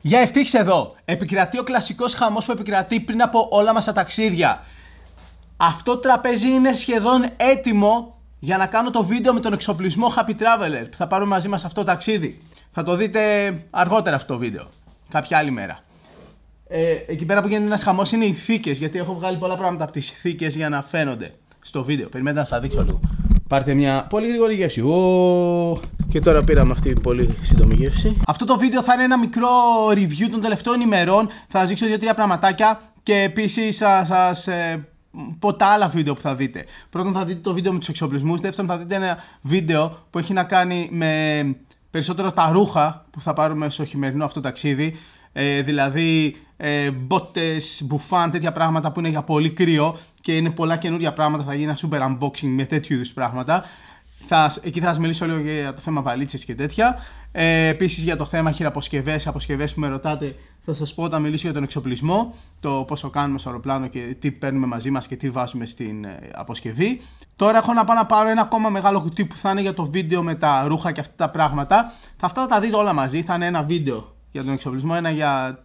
Για ευτύχη εδώ. Επικρατεί ο κλασικός χαμός που επικρατεί πριν από όλα μας τα ταξίδια. Αυτό το τραπέζι είναι σχεδόν έτοιμο για να κάνω το βίντεο με τον εξοπλισμό Happy Traveler που θα πάρουμε μαζί μας αυτό το ταξίδι. Θα το δείτε αργότερα αυτό το βίντεο. Κάποια άλλη μέρα. Ε, εκεί πέρα που γίνεται ένας χαμός είναι οι θήκες. Γιατί έχω βγάλει πολλά πράγματα από τις θήκες για να φαίνονται στο βίντεο. Περιμένετε να σας δείξω λίγο. Πάρτε μια πολύ γρήγορη γεύση. Ο... Και τώρα πήραμε αυτή την πολύ σύντομη γεύση. Αυτό το βίντεο θα είναι ένα μικρό review των τελευταίων ημερών. Θα σας δείξω δύο-τρία πραγματάκια και επίσης θα σας ε, πω τα άλλα βίντεο που θα δείτε. Πρώτον θα δείτε το βίντεο με τους εξοπλισμούς. Δεύτερον θα δείτε ένα βίντεο που έχει να κάνει με περισσότερο τα ρούχα που θα πάρουμε στο χειμερινό αυτό ταξίδι. Ε, δηλαδή ε, μπότες, μπουφάν, τέτοια πράγματα που είναι για πολύ κρύο και είναι πολλά καινούργια πράγματα. Θα γίνει ένα super unboxing με τέτοιου είδους πράγματα. Θα, εκεί θα σας μιλήσω λίγο για το θέμα βαλίτσες και τέτοια. Ε, Επίσης για το θέμα χειραποσκευές, αποσκευές που με ρωτάτε, θα σας πω όταν μιλήσω για τον εξοπλισμό, το πώ το κάνουμε στο αεροπλάνο και τι παίρνουμε μαζί μας και τι βάζουμε στην ε, αποσκευή. Τώρα έχω να πάω να πάρω ένα ακόμα μεγάλο κουτί που θα είναι για το βίντεο με τα ρούχα και αυτά τα πράγματα. Θα αυτά θα τα δείτε όλα μαζί. Θα είναι ένα βίντεο για τον εξοπλισμό, ένα για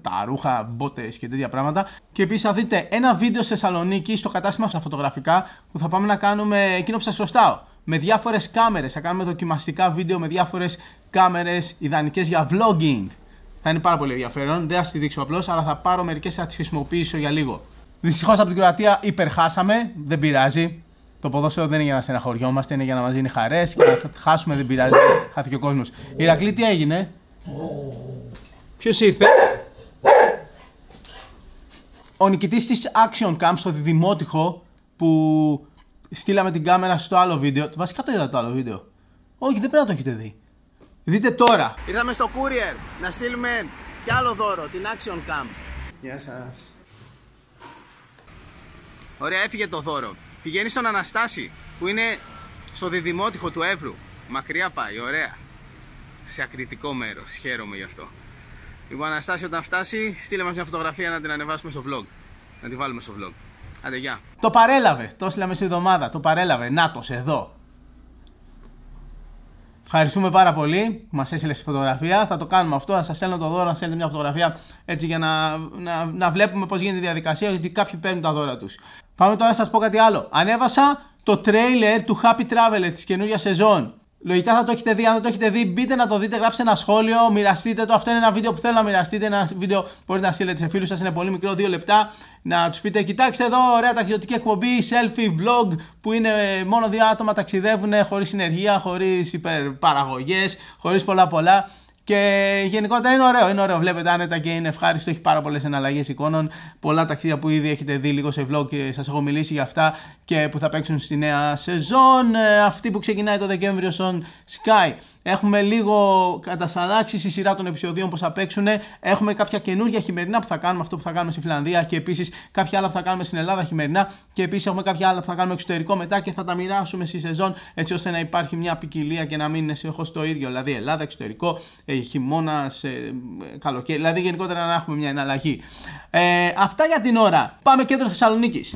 τα ρούχα, μπότες και τέτοια πράγματα. Και επίσης θα δείτε ένα βίντεο στη Θεσσαλονίκη στο κατάστημα στα φωτογραφικά που θα πάμε να κάνουμε εκείνο που σας χρωστάω. Με διάφορες κάμερες. Θα κάνουμε δοκιμαστικά βίντεο με διάφορες κάμερες ιδανικές για vlogging. Θα είναι πάρα πολύ ενδιαφέρον. Δεν θα σας τη δείξω απλώς, αλλά θα πάρω μερικές θα τις χρησιμοποιήσω για λίγο. Δυστυχώς από την Κροατία υπερχάσαμε. Δεν πειράζει. Το ποδόσφαιρο δεν είναι για να στεναχωριόμαστε, είναι για να μας δίνει χαρές και να χάσουμε δεν πειράζει. Χάθηκε ο κόσμος. Ηρακλή, τι έγινε; Ποιος ήρθε; Ο νικητής της Action Cam στο δημότυχο που στείλαμε την κάμερα στο άλλο βίντεο. Βασικά το είδα το άλλο βίντεο. Όχι, δεν πρέπει να το έχετε δει. Δείτε τώρα. Ήρθαμε στο courier να στείλουμε κι άλλο δώρο, την Action Cam. Γεια σας. Ωραία, έφυγε το δώρο. Πηγαίνει στον Αναστάση που είναι στο διδημότυχο του Εύρου. Μακριά πάει, ωραία. Σε ακριτικό μέρος. Χαίρομαι γι' αυτό. Λοιπόν, Αναστάση, όταν φτάσει, στείλε μας μια φωτογραφία να την ανεβάσουμε στο vlog. Να τη βάλουμε στο vlog. Άντε, γεια. Το παρέλαβε. Το έστειλα μέσα εβδομάδα. Το παρέλαβε. Νάτος, εδώ. Ευχαριστούμε πάρα πολύ που μας έστειλες τη φωτογραφία. Θα το κάνουμε αυτό. Θα σας στέλνω το δώρο, να στέλνετε μια φωτογραφία έτσι για να, να, να βλέπουμε πώς γίνεται η διαδικασία. Γιατί κάποιοι παίρνουν τα δώρα τους. Πάμε τώρα να σας πω κάτι άλλο. Ανέβασα το τρέιλερ του Happy Traveler της καινούργιας σεζόν. Λογικά θα το έχετε δει. Αν δεν το έχετε δει, μπείτε να το δείτε, γράψτε ένα σχόλιο, μοιραστείτε το. Αυτό είναι ένα βίντεο που θέλω να μοιραστείτε. Ένα βίντεο που μπορείτε να στείλετε σε φίλους σας. Είναι πολύ μικρό, δύο λεπτά. Να τους πείτε: Κοιτάξτε εδώ, ωραία ταξιδιωτική εκπομπή, selfie, vlog που είναι μόνο δύο άτομα ταξιδεύουν χωρίς συνεργεία, χωρίς υπερπαραγωγές, χωρίς πολλά πολλά. Και γενικότερα είναι ωραίο, είναι ωραίο. Βλέπετε άνετα και είναι ευχάριστο. Έχει πάρα πολλές εναλλαγές εικόνων. Πολλά ταξίδια που ήδη έχετε δει λίγο σε vlog και σας έχω μιλήσει για αυτά και που θα παίξουν στη νέα σεζόν. Ε, αυτή που ξεκινάει το Δεκέμβριο στον Sky. Έχουμε λίγο κατασταλάξει στη σειρά των επεισοδίων που θα παίξουν. Έχουμε κάποια καινούργια χειμερινά που θα κάνουμε, αυτό που θα κάνουμε στη Φιλανδία και επίσης κάποια άλλα που θα κάνουμε στην Ελλάδα χειμερινά. Και επίσης έχουμε κάποια άλλα που θα κάνουμε εξωτερικό μετά και θα τα μοιράσουμε στη σεζόν έτσι ώστε να υπάρχει μια ποικιλία και να μην είναι συνεχώς το ίδιο. Δηλαδή Ελλάδα, εξωτερικό, ε, χειμώνας, ε, καλοκαίρι. Δηλαδή γενικότερα να έχουμε μια εναλλαγή. Ε, αυτά για την ώρα. Πάμε κέντρο Θεσσαλονίκης.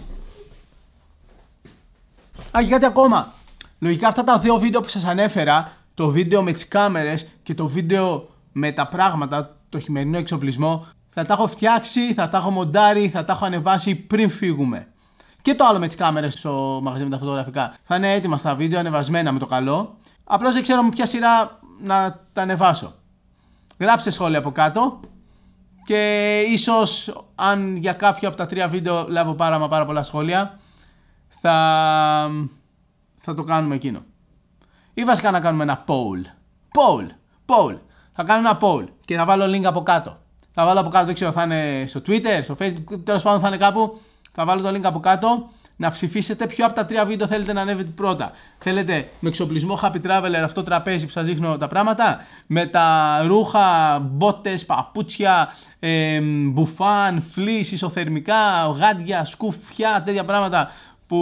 Α, και κάτι ακόμα. Λογικά αυτά τα δύο βίντεο που σας ανέφερα το βίντεο με τις κάμερες και το βίντεο με τα πράγματα, το χειμερινό εξοπλισμό, θα τα έχω φτιάξει, θα τα έχω μοντάρει, θα τα έχω ανεβάσει πριν φύγουμε. Και το άλλο με τις κάμερες στο μαγαζί με τα φωτογραφικά. Θα είναι έτοιμα στα βίντεο, ανεβασμένα με το καλό. Απλώς δεν ξέρω με ποια σειρά να τα ανεβάσω. Γράψτε σχόλια από κάτω και ίσως αν για κάποιο από τα τρία βίντεο λάβω πάρα μα πάρα πολλά σχόλια θα, θα το κάνουμε εκείνο ή βασικά να κάνουμε ένα poll. Poll. Poll. Θα κάνω ένα poll και θα βάλω link από κάτω. Θα βάλω από κάτω, δεν ξέρω, θα είναι στο Twitter, στο Facebook, τέλος πάντων θα είναι κάπου. Θα βάλω το link από κάτω να ψηφίσετε ποιο από τα τρία βίντεο θέλετε να ανέβετε πρώτα. Θέλετε με εξοπλισμό Happy Traveler αυτό το τραπέζι που σας δείχνω τα πράγματα, με τα ρούχα, μπότες, παπούτσια, ε, μπουφάν, φλής, ισοθερμικά, γάντια, σκουφιά, τέτοια πράγματα που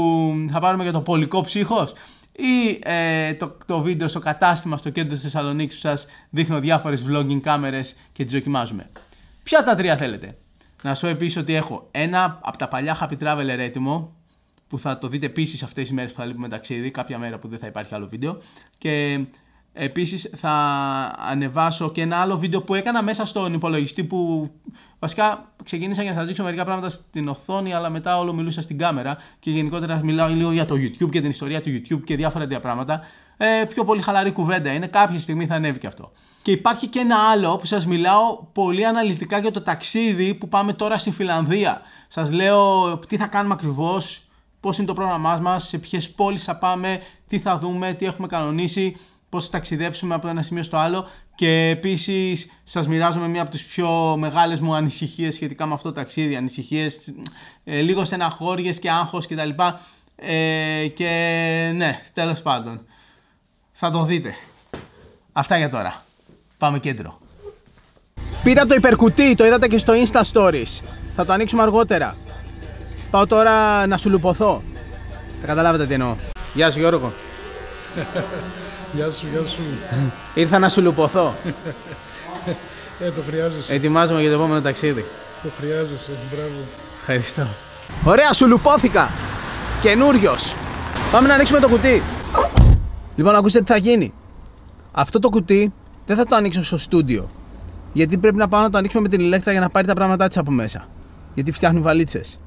θα πάρουμε για το πολικό ψύχος ή ε, το, το βίντεο στο κατάστημα στο κέντρο της Θεσσαλονίκης που σας δείχνω διάφορες vlogging κάμερες και τις δοκιμάζουμε. Ποια τα τρία θέλετε; Να σου επίσης ότι έχω ένα από τα παλιά Happy Traveler έτοιμο που θα το δείτε επίσης αυτές τις μέρες που θα λείπουμε ταξίδι, κάποια μέρα που δεν θα υπάρχει άλλο βίντεο και Επίσης θα ανεβάσω και ένα άλλο βίντεο που έκανα μέσα στον υπολογιστή που βασικά ξεκίνησα για να σας δείξω μερικά πράγματα στην οθόνη αλλά μετά όλο μιλούσα στην κάμερα και γενικότερα μιλάω λίγο για το YouTube και την ιστορία του YouTube και διάφορα τέτοια πράγματα. Ε, πιο πολύ χαλαρή κουβέντα είναι, κάποια στιγμή θα ανέβει και αυτό. Και υπάρχει και ένα άλλο που σας μιλάω πολύ αναλυτικά για το ταξίδι που πάμε τώρα στη Φιλανδία. Σας λέω τι θα κάνουμε ακριβώς, πώς είναι το πρόγραμμά μας, σε ποιες πόλεις θα πάμε, τι θα δούμε, τι έχουμε κανονίσει πώς θα ταξιδέψουμε από ένα σημείο στο άλλο και επίσης σας μοιράζομαι μία από τις πιο μεγάλες μου ανησυχίες σχετικά με αυτό το ταξίδι, ανησυχίες ε, λίγο στεναχώριες και άγχος κτλ. Ε, και ναι, τέλος πάντων, θα το δείτε. Αυτά για τώρα. Πάμε κέντρο. Πήρα το υπερκουτί, το είδατε και στο Insta Stories. Θα το ανοίξουμε αργότερα. Πάω τώρα να σου λουποθώ. Θα καταλάβετε τι εννοώ. Γεια σου Γιώργο. Γεια σου, γεια σου. Ήρθα να σου λουποθώ. ε, το χρειάζεσαι. Ετοιμάζομαι για το επόμενο ταξίδι. Το χρειάζεσαι, μπράβο. Ευχαριστώ. Ωραία, σου λουπώθηκα. Καινούριος. Πάμε να ανοίξουμε το κουτί. Λοιπόν, ακούστε τι θα γίνει. Αυτό το κουτί δεν θα το ανοίξω στο στούντιο. Γιατί πρέπει να πάω να το ανοίξουμε με την ηλέκτρα για να πάρει τα πράγματά τη από μέσα. Γιατί φτιάχνει βαλίτσες.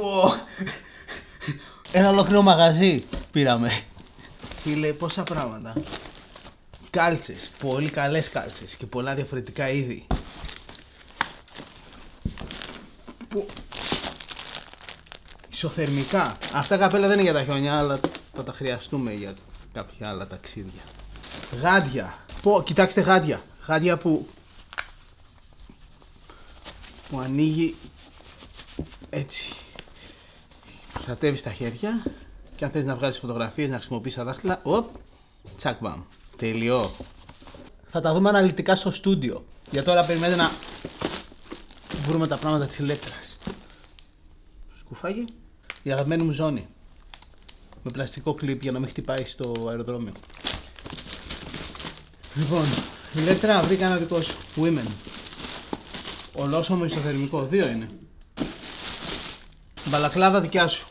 Πω. Ένα ολόκληρο μαγαζί πήραμε. Φίλε, πόσα πράγματα. Κάλτσες, πολύ καλές κάλτσες και πολλά διαφορετικά είδη. Που... Ισοθερμικά. Αυτά καπέλα δεν είναι για τα χιόνια, αλλά θα τα χρειαστούμε για κάποια άλλα ταξίδια. Γάντια. Πω, κοιτάξτε γάντια. Γάντια που... που ανοίγει έτσι προστατεύει τα χέρια και αν θες να βγάλεις φωτογραφίες, να χρησιμοποιήσεις τα δάχτυλα, οπ, τσακ μπαμ. Τελειώ. Θα τα δούμε αναλυτικά στο στούντιο. Για τώρα περιμένετε να βρούμε τα πράγματα της ηλέκτρας. Σκουφάκι, η αγαπημένη μου ζώνη. Με πλαστικό κλιπ για να μην χτυπάει στο αεροδρόμιο. Λοιπόν, ηλέκτρα βρήκα ένα δικό σου. Women. Ολόσωμο ισοθερμικό. Δύο είναι. Μπαλακλάδα δικιά σου.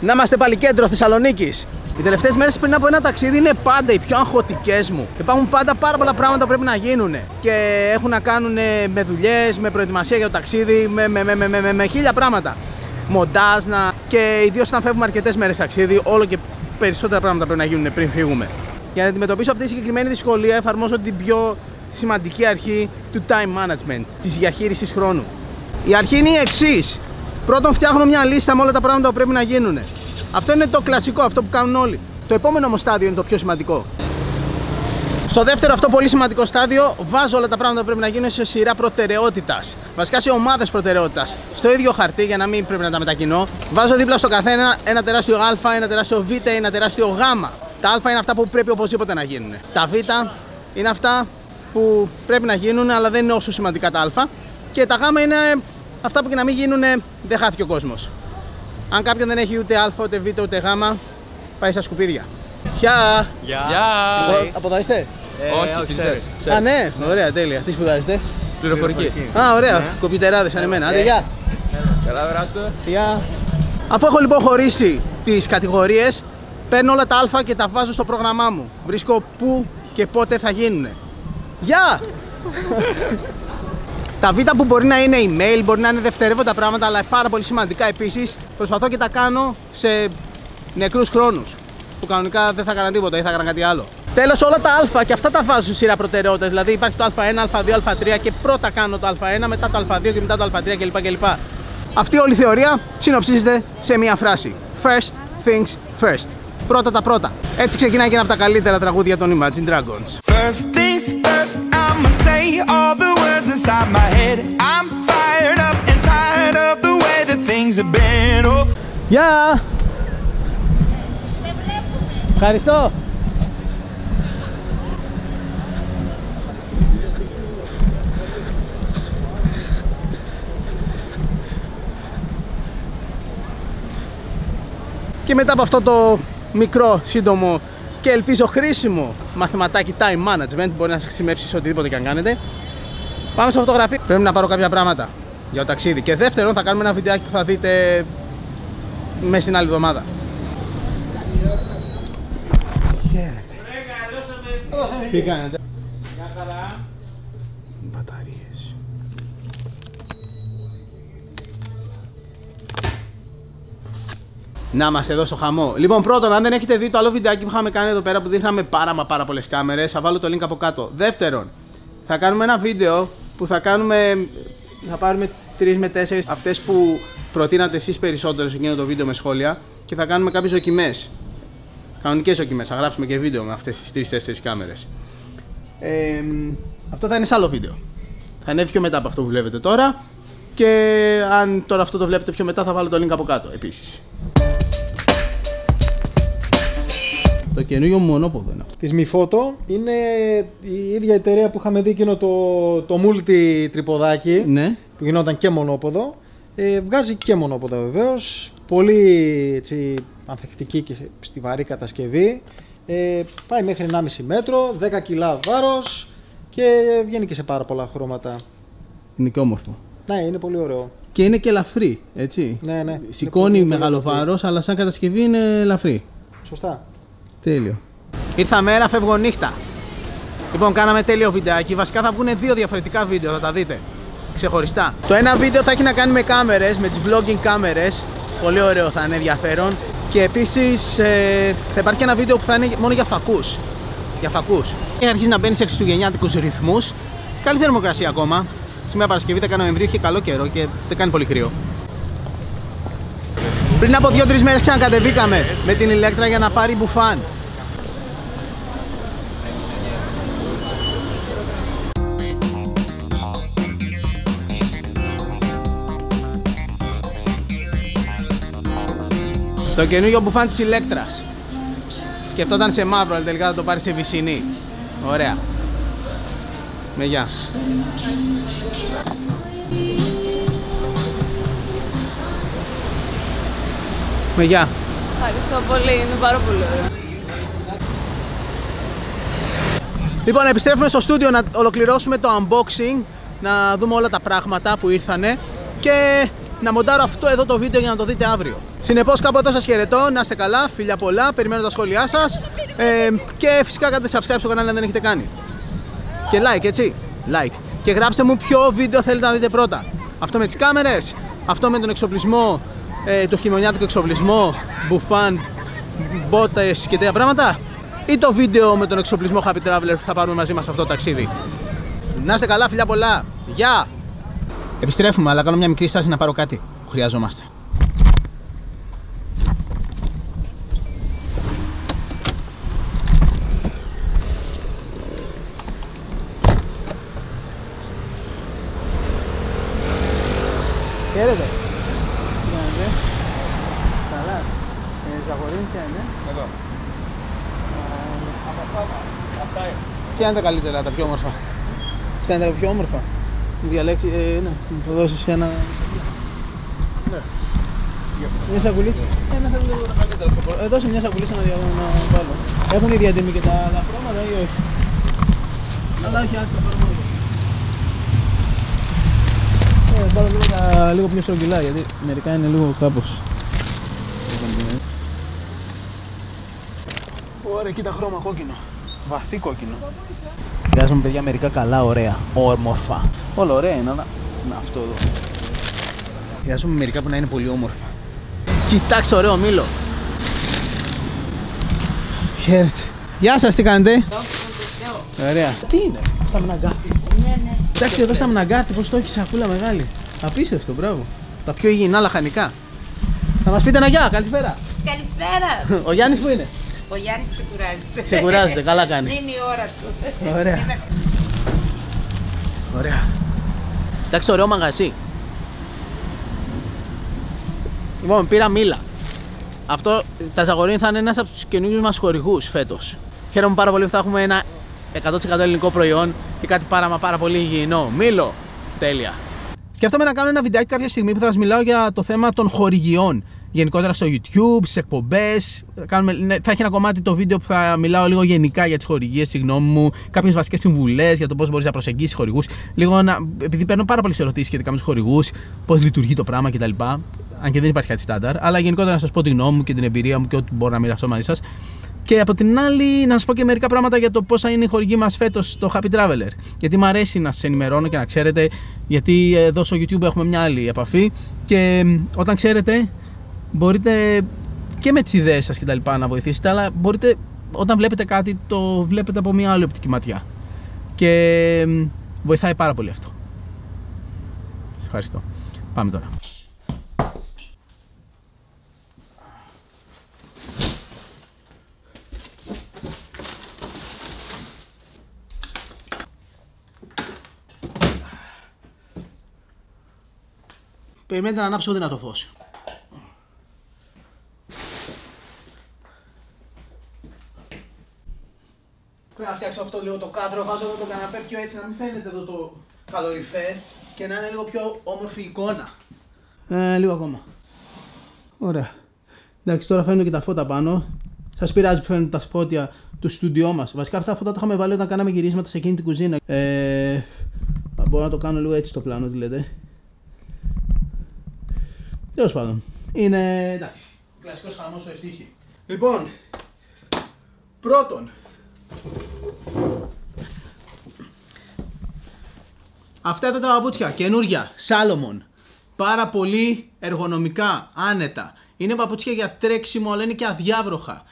Να είμαστε πάλι κέντρο Θεσσαλονίκης. Οι τελευταίες μέρες πριν από ένα ταξίδι είναι πάντα οι πιο αγχωτικές μου. Υπάρχουν πάντα πάρα πολλά πράγματα που πρέπει να γίνουν και έχουν να κάνουν με δουλειές, με προετοιμασία για το ταξίδι, με, με, με, με, με, με χίλια πράγματα. Μοντάζ να... και ιδίως όταν φεύγουμε αρκετές μέρες ταξίδι, όλο και περισσότερα πράγματα πρέπει να γίνουν πριν φύγουμε. Για να αντιμετωπίσω αυτή τη συγκεκριμένη δυσκολία, εφαρμόζω την πιο σημαντική αρχή του time management, της διαχείρισης χρόνου. Η αρχή είναι η εξής. Πρώτον, φτιάχνω μια λίστα με όλα τα πράγματα που πρέπει να γίνουν. Αυτό είναι το κλασικό, αυτό που κάνουν όλοι. Το επόμενο όμως στάδιο είναι το πιο σημαντικό. Στο δεύτερο αυτό πολύ σημαντικό στάδιο βάζω όλα τα πράγματα που πρέπει να γίνουν σε σειρά προτεραιότητας. Βασικά σε ομάδες προτεραιότητας. Στο ίδιο χαρτί για να μην πρέπει να τα μετακινώ. Βάζω δίπλα στο καθένα ένα τεράστιο Α, ένα τεράστιο Β, ένα τεράστιο Γ. Τα Α είναι αυτά που πρέπει οπωσδήποτε να γίνουν. Τα Β είναι αυτά που πρέπει να γίνουν αλλά δεν είναι όσο σημαντικά τα Α. Και τα Γ είναι αυτά που και να μην γίνουν δεν χάθηκε ο κόσμος. Αν κάποιον δεν έχει ούτε Α, ούτε Β, ούτε Γ, πάει στα σκουπίδια. Γεια! Γεια! Από, από εδώ είστε; όχι, όχι, ξέρεις. Α, ναι, ωραία, τέλεια. Τι σπουδάζετε; Πληροφορική. Α, ωραία. Κομπιουτεράδες σαν εμένα. Άντε, γεια. Καλά, βράστο. Γεια. Αφού έχω λοιπόν χωρίσει τις κατηγορίες, παίρνω όλα τα Α και τα βάζω στο πρόγραμμά μου. Βρίσκω πού και πότε θα γίνουν. Γεια! Τα β' που μπορεί να είναι email, μπορεί να είναι δευτερεύοντα πράγματα, αλλά πάρα πολύ σημαντικά επίσης, προσπαθώ και τα κάνω σε νεκρούς χρόνους. Που κανονικά δεν θα έκανα τίποτα ή θα έκανα κάτι άλλο. Τέλος, όλα τα Α και αυτά τα βάζω σε σειρά προτεραιότητα. Δηλαδή υπάρχει το Α1, Α2, Α3 και πρώτα κάνω το Α1, μετά το Α2 και μετά το Α3 κλπ. κλπ. Αυτή όλη η θεωρία συνοψίζεται σε μία φράση. First things first. Πρώτα τα πρώτα. Έτσι ξεκινάει και ένα από τα καλύτερα τραγούδια των Imagine Dragons. First things first, I'ma say all the words inside my head. I'm fired up and tired of the way that things have been. Oh. Γεια! Ευχαριστώ! Και μετά από αυτό το μικρό, σύντομο και ελπίζω χρήσιμο μαθηματάκι time management, μπορεί να σας χρησιμεύσει σε οτιδήποτε και αν κάνετε, πάμε στο φωτογραφί. Πρέπει να πάρω κάποια πράγματα. για το ταξίδι. Και δεύτερον, θα κάνουμε ένα βιντεάκι που θα δείτε μέσα στην άλλη εβδομάδα. Τι κάνετε; Μπαταρίες. Να είμαστε εδώ στο χαμό. Λοιπόν, πρώτον, αν δεν έχετε δει το άλλο βιντεάκι που είχαμε κάνει εδώ πέρα που δείχναμε πάρα μα πάρα πολλές κάμερες, θα βάλω το link από κάτω. Δεύτερον, θα κάνουμε ένα βίντεο που θα κάνουμε. Θα πάρουμε 3 με 4 αυτές που προτείνατε εσείς περισσότερο σε εκείνο το βίντεο με σχόλια και θα κάνουμε κάποιες δοκιμές. Κανονικές δοκιμές. Θα γράψουμε και βίντεο με αυτές τις 3-4 κάμερες. Ε, αυτό θα είναι σε άλλο βίντεο. Θα ανέβει πιο μετά από αυτό που βλέπετε τώρα. Και αν τώρα αυτό το βλέπετε πιο μετά, θα βάλω το link από κάτω επίσης. Το καινούργιο μου μονόποδο είναι αυτό. Της Mifoto είναι η ίδια εταιρεία που είχαμε δει εκείνο το, το multi τρυποδάκι Ναι. που γινόταν και μονόποδο. Ε, βγάζει και μονόποδα βεβαίως. Πολύ έτσι, ανθεκτική και σε- στιβαρή κατασκευή. Ε, πάει μέχρι 1,5 μέτρο, 10 κιλά βάρος και βγαίνει και σε πάρα πολλά χρώματα. Είναι και όμορφο. Ναι, είναι πολύ ωραίο. Και είναι και ελαφρύ, έτσι. Ναι, ναι. Σηκώνει Είναι πολύ- μεγάλο πολύ βάρος, αλλά σαν κατασκευή είναι ελαφρύ. Σωστά. Τέλειο. Ήρθα μέρα, φεύγω νύχτα. Λοιπόν, κάναμε τέλειο βιντεάκι. Βασικά θα βγουν δύο διαφορετικά βίντεο, θα τα δείτε. Ξεχωριστά. Το ένα βίντεο θα έχει να κάνει με κάμερες, με τις vlogging κάμερες. Πολύ ωραίο θα είναι ενδιαφέρον. Και επίσης ε, θα υπάρχει και ένα βίντεο που θα είναι μόνο για φακούς. Για φακούς. Έχει αρχίσει να μπαίνει σε χριστουγεννιάτικους ρυθμούς. Καλή θερμοκρασία ακόμα. Σήμερα Παρασκευή 10 Νοεμβρίου είχε καλό καιρό και δεν κάνει πολύ κρύο. Πριν από 2-3 μέρες ξανακατεβήκαμε με την ηλέκτρα για να πάρει μπουφάν. Το καινούργιο μπουφάν της ηλέκτρας. Σκεφτόταν σε μαύρο, αλλά τελικά θα το πάρει σε βυσινή. Ωραία. Με γεια. Με γεια. Ευχαριστώ πολύ, είναι πάρα πολύ ωραίο. Λοιπόν, επιστρέφουμε στο στούντιο να ολοκληρώσουμε το unboxing, να δούμε όλα τα πράγματα που ήρθανε και να μοντάρω αυτό εδώ το βίντεο για να το δείτε αύριο. Συνεπώς, κάπου εδώ σας χαιρετώ. Να είστε καλά, φιλιά πολλά. Περιμένω τα σχόλιά σας. Ε, και φυσικά κάντε subscribe στο κανάλι αν δεν έχετε κάνει. Και like, έτσι. Like. Και γράψτε μου ποιο βίντεο θέλετε να δείτε πρώτα. Αυτό με τις κάμερες, αυτό με τον εξοπλισμό, ε, το χειμωνιάτικο εξοπλισμό, μπουφάν, μπότες και τέτοια πράγματα. Ή το βίντεο με τον εξοπλισμό Happy Traveler που θα πάρουμε μαζί μας αυτό το ταξίδι. Να είστε καλά, φιλιά πολλά. Γεια! Επιστρέφουμε, αλλά κάνω μια μικρή στάση να πάρω κάτι που χρειαζόμαστε. Χαίρετε. Τι κάνετε. Καλά. Ε, Ζαγορίνη ποια είναι. Εδώ. Ποια είναι τα καλύτερα, τα πιο όμορφα; Ποια είναι τα πιο όμορφα; Μου διαλέξει, ε, ναι, μου το δώσεις ένα... Ναι. Μια σακουλίτσα. Ένα θέλω λίγο τα καλύτερα. Ε, δώσε μια σακουλίτσα να, δια- να βάλω. Έχουν ίδια τιμή και τα άλλα χρώματα ή όχι; Αλλά όχι, άρχισα να πάρω μόνο. Ε, πάρω λίγο, τα, λίγο πιο στρογγυλά γιατί μερικά είναι λίγο κάπως. Ωραία, κοίτα χρώμα κόκκινο. Βαθύ κόκκινο. Χρειάζομαι παιδιά μερικά καλά, ωραία, όμορφα. Όλα ωραία είναι, αλλά να αυτό εδώ. Χρειάζομαι μερικά που να είναι πολύ όμορφα. Κοιτάξτε ωραίο μήλο. Χαίρετε. Γεια σας, τι κάνετε; Ωραία. Τι είναι, στα μναγκάτι. Ναι, ναι. Κοιτάξτε εδώ στα μναγκάτι πώς το έχει σακούλα μεγάλη. Απίστευτο, μπράβο. Τα πιο υγιεινά λαχανικά. Θα μας πείτε ένα γεια, καλησπέρα. Καλησπέρα. Ο Γιάννης που είναι; Ο Γιάννης ξεκουράζεται. Ξεκουράζεται, καλά κάνει. Είναι η ώρα του. Ωραία. Ωραία. Εντάξει, ωραίο μαγαζί. Λοιπόν, πήρα μήλα. Αυτό, τα Ζαγορίνη θα είναι ένας από τους καινούριους μας χορηγούς φέτος. Χαίρομαι πάρα πολύ που θα έχουμε ένα 100% ελληνικό προϊόν και κάτι πάρα μα πάρα πολύ υγιεινό. Μήλο. Τέλεια. Σκέφτομαι να κάνω ένα βιντεάκι κάποια στιγμή που θα σας μιλάω για το θέμα των χορηγιών. Γενικότερα στο YouTube, στις εκπομπές. Θα έχει ένα κομμάτι το βίντεο που θα μιλάω λίγο γενικά για τις χορηγίες, τη γνώμη μου, κάποιες βασικές συμβουλές για το πώς μπορείς να προσεγγίσεις χορηγούς. Λίγο να, επειδή παίρνω πάρα πολλές ερωτήσεις σχετικά με τους χορηγούς, πώς λειτουργεί το πράγμα κτλ. Αν και δεν υπάρχει κάτι στάνταρ. Αλλά γενικότερα να σας πω τη γνώμη μου και την εμπειρία μου και ό,τι μπορώ να μοιραστώ μαζί σας. Και από την άλλη, να σα πω και μερικά πράγματα για το πώ θα είναι η χορηγή μας φέτος στο Happy Traveler. Γιατί μου αρέσει να σα ενημερώνω και να ξέρετε, γιατί εδώ στο YouTube έχουμε μια άλλη επαφή. Και όταν ξέρετε, μπορείτε και με τις ιδέες σας κτλ. να βοηθήσετε, αλλά μπορείτε όταν βλέπετε κάτι, το βλέπετε από μια άλλη οπτική ματιά. Και βοηθάει πάρα πολύ αυτό. Σας ευχαριστώ. Πάμε τώρα. Περιμένετε να ανάψω δυνατό φως. Πρέπει να φτιάξω αυτό λίγο το κάδρο, βάζω εδώ το καναπέ πιο έτσι να μην φαίνεται εδώ το καλοριφέρ και να είναι λίγο πιο όμορφη εικόνα. Ε, λίγο ακόμα. Ωραία. Εντάξει, τώρα φαίνονται και τα φώτα πάνω. Σας πειράζει που φαίνονται τα σπότια του στούντιό μας. Βασικά αυτά τα φώτα τα είχαμε βάλει όταν κάναμε γυρίσματα σε εκείνη την κουζίνα. Ε, μπορώ να το κάνω λίγο έτσι το πλάνο, τι λέτε. Τέλος πάντων. Είναι εντάξει. Κλασικός χαμός του ευτύχη. Λοιπόν, πρώτον, Αυτά εδώ τα παπούτσια, καινούρια, Salomon. Πάρα πολύ εργονομικά, άνετα. Είναι παπούτσια για τρέξιμο, αλλά είναι και αδιάβροχα.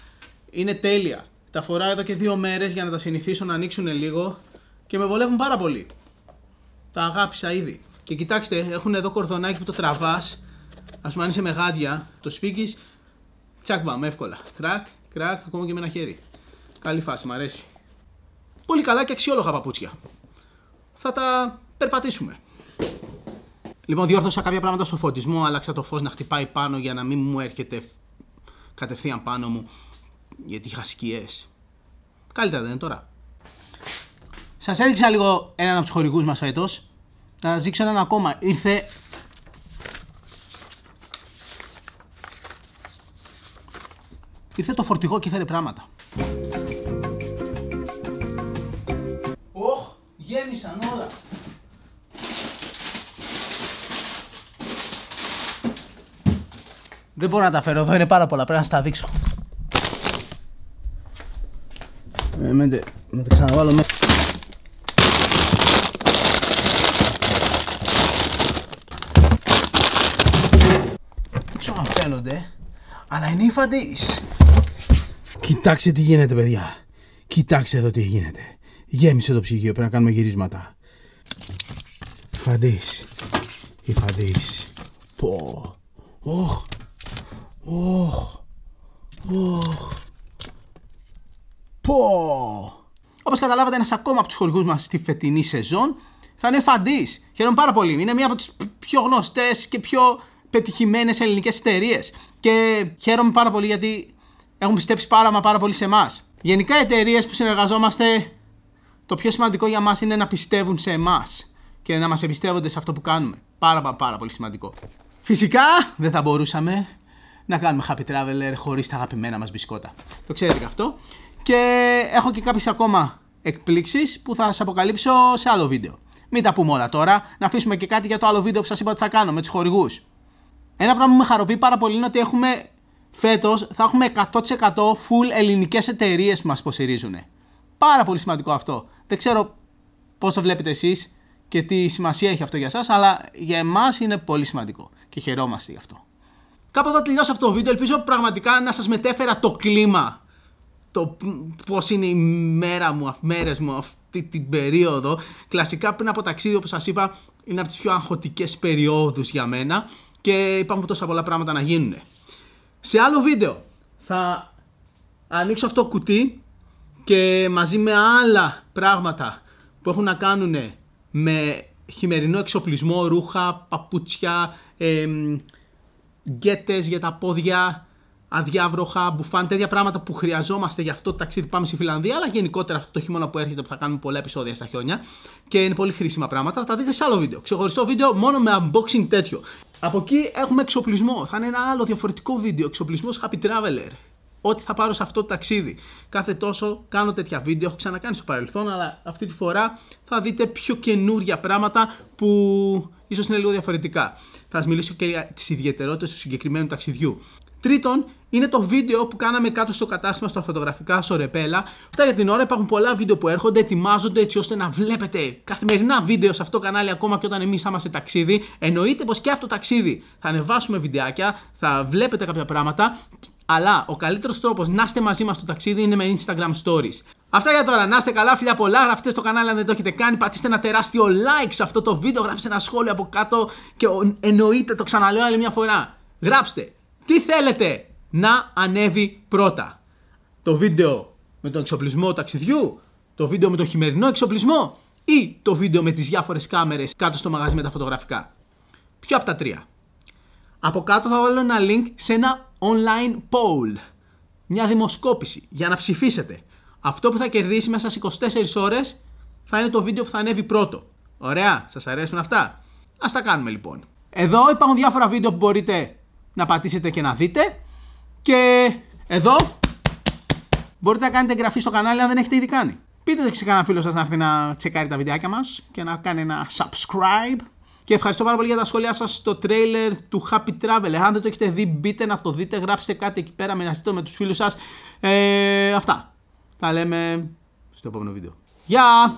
Είναι τέλεια. Τα φοράω εδώ και δύο μέρες για να τα συνηθίσω να ανοίξουν λίγο και με βολεύουν πάρα πολύ. Τα αγάπησα ήδη. Και κοιτάξτε, έχουν εδώ κορδονάκι που το τραβάς. Ας πούμε αν είσαι με γάντια, το σφίγγεις, τσακ μπαμ, εύκολα. Κρακ, κρακ, ακόμα και με ένα χέρι. Καλή φάση, μου αρέσει. Πολύ καλά και αξιόλογα παπούτσια. Θα τα περπατήσουμε. Λοιπόν, διόρθωσα κάποια πράγματα στο φωτισμό, άλλαξα το φως να χτυπάει πάνω για να μην μου έρχεται κατευθείαν πάνω μου, γιατί είχα σκιές. Καλύτερα δεν είναι τώρα. Σας έδειξα λίγο έναν από τους χορηγούς μας φέτος. Να σας δείξω έναν ακόμα. Ήρθε... Ήρθε το φορτηγό και φέρε πράγματα. Οχ, γέμισαν όλα. Δεν μπορώ να τα φέρω εδώ, είναι πάρα πολλά, πρέπει να στα δείξω. Ε, μέντε, να τα ξαναβάλω μέσα. Δεν ξέρω αν φαίνονται, αλλά είναι οι φαντείς. Κοιτάξτε τι γίνεται παιδιά. Κοιτάξτε εδώ τι γίνεται. Γέμισε το ψυγείο, πρέπει να κάνουμε γυρίσματα. Φαντείς. Οι φαντείς. Πω. Οχ. Οχ. Οχ. Πω. Όπως καταλάβατε ένας ακόμα από τους χορηγούς μας στη φετινή σεζόν θα είναι Φαντής. Χαίρομαι πάρα πολύ. Είναι μία από τις πιο γνωστές και πιο πετυχημένες ελληνικές εταιρείες. Και χαίρομαι πάρα πολύ γιατί έχουν πιστέψει πάρα μα πάρα πολύ σε εμάς. Γενικά οι εταιρείες που συνεργαζόμαστε, το πιο σημαντικό για μας είναι να πιστεύουν σε εμάς και να μας εμπιστεύονται σε αυτό που κάνουμε. Πάρα, πάρα, πολύ σημαντικό. Φυσικά δεν θα μπορούσαμε να κάνουμε Happy Traveler χωρίς τα αγαπημένα μας μπισκότα. Το ξέρετε και αυτό. Και έχω και κάποιες ακόμα εκπλήξεις που θα σας αποκαλύψω σε άλλο βίντεο. Μην τα πούμε όλα τώρα, να αφήσουμε και κάτι για το άλλο βίντεο που σας είπα ότι θα κάνω με τους χορηγούς. Ένα πράγμα που με χαροποιεί πάρα πολύ είναι ότι έχουμε φέτος θα έχουμε 100% full ελληνικές εταιρείες που μας υποστηρίζουν. Πάρα πολύ σημαντικό αυτό. Δεν ξέρω πώς το βλέπετε εσείς και τι σημασία έχει αυτό για εσά, αλλά για εμάς είναι πολύ σημαντικό και χαιρόμαστε γι' αυτό. Κάπου εδώ τελειώσω αυτό το βίντεο. Ελπίζω πραγματικά να σας μετέφερα το κλίμα. Το πώς είναι η μέρα μου, μέρες μου αυτή την περίοδο. Κλασικά πριν από ταξίδι, όπως σας είπα, είναι από τις πιο αγχωτικές περιόδους για μένα και υπάρχουν τόσα πολλά πράγματα να γίνουν. Σε άλλο βίντεο. Θα ανοίξω αυτό το κουτί και μαζί με άλλα πράγματα που έχουν να κάνουν με χειμερινό εξοπλισμό, ρούχα, παπούτσια, ε, γκέτες για τα πόδια, αδιάβροχα, μπουφάν, τέτοια πράγματα που χρειαζόμαστε για αυτό το ταξίδι που πάμε στη Φιλανδία, αλλά γενικότερα αυτό το χειμώνα που έρχεται που θα κάνουμε πολλά επεισόδια στα χιόνια και είναι πολύ χρήσιμα πράγματα. Θα τα δείτε σε άλλο βίντεο. Ξεχωριστό βίντεο μόνο με unboxing τέτοιο. Από εκεί έχουμε εξοπλισμό. Θα είναι ένα άλλο διαφορετικό βίντεο. Εξοπλισμός Happy Traveler. Ό,τι θα πάρω σε αυτό το ταξίδι. Κάθε τόσο κάνω τέτοια βίντεο. Έχω ξανακάνει στο παρελθόν, αλλά αυτή τη φορά θα δείτε πιο καινούρια πράγματα που ίσως είναι λίγο διαφορετικά. Θα σας μιλήσω και για τις ιδιαιτερότητες του συγκεκριμένου ταξιδιού. Τρίτον, είναι το βίντεο που κάναμε κάτω στο κατάστημα στα φωτογραφικά στο Ρεπέλα. Αυτά για την ώρα. Υπάρχουν πολλά βίντεο που έρχονται, ετοιμάζονται έτσι ώστε να βλέπετε καθημερινά βίντεο σε αυτό το κανάλι ακόμα και όταν εμείς θα είμαστε ταξίδι. Εννοείται πως και αυτό το ταξίδι θα ανεβάσουμε βιντεάκια, θα βλέπετε κάποια πράγματα. Αλλά ο καλύτερος τρόπος να είστε μαζί μας στο ταξίδι είναι με Instagram Stories. Αυτά για τώρα. Να είστε καλά, φιλιά πολλά. Γραφτείτε στο κανάλι αν δεν το έχετε κάνει. Πατήστε ένα τεράστιο like σε αυτό το βίντεο. Γράψτε ένα σχόλιο από κάτω και εννοείται το ξαναλέω άλλη μια φορά. Γράψτε τι θέλετε να ανέβει πρώτα; Το βίντεο με τον εξοπλισμό ταξιδιού, το βίντεο με το χειμερινό εξοπλισμό; Ή το βίντεο με τις διάφορες κάμερες κάτω στο μαγαζί με τα φωτογραφικά; Ποιο από τα τρία; Από κάτω θα βάλω ένα link σε ένα online poll. Μια δημοσκόπηση για να ψηφίσετε. Αυτό που θα κερδίσει μέσα στις 24 ώρες θα είναι το βίντεο που θα ανέβει πρώτο. Ωραία, σας αρέσουν αυτά; Ας τα κάνουμε λοιπόν. Εδώ υπάρχουν διάφορα βίντεο που μπορείτε να πατήσετε και να δείτε. Και εδώ μπορείτε να κάνετε εγγραφή στο κανάλι αν δεν έχετε ήδη κάνει. Πείτε το σε κανένα φίλο σας να έρθει να τσεκάρει τα βιντεάκια μας και να κάνει ένα subscribe. Και ευχαριστώ πάρα πολύ για τα σχόλιά σας στο τρέιλερ του Happy Traveler. Αν δεν το έχετε δει, μπείτε να το δείτε, γράψτε κάτι εκεί πέρα, μοιραστείτε το με τους φίλους σας. Ε, αυτά. Τα λέμε στο επόμενο βίντεο. Γεια!